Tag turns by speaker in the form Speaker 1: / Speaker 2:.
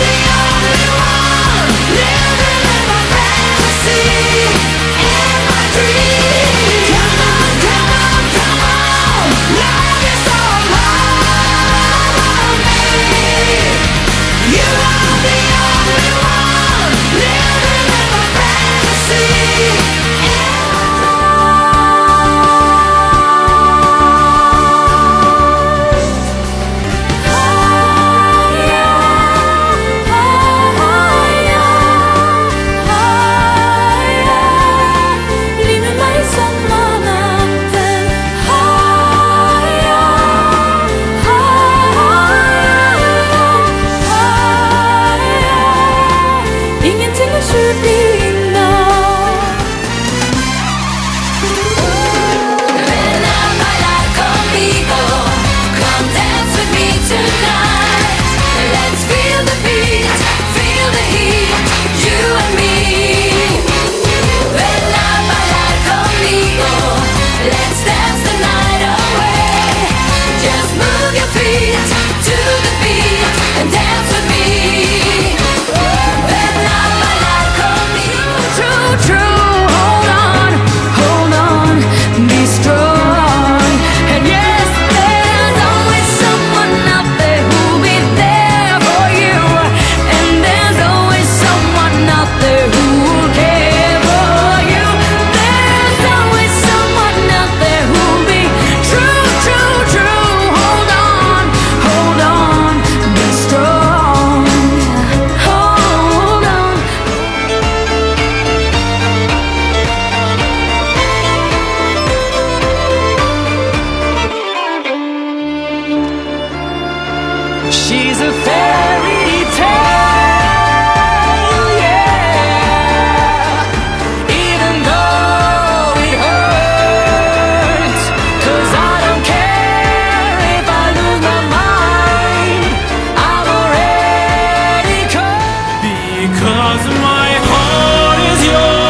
Speaker 1: Yeah. my heart is yours.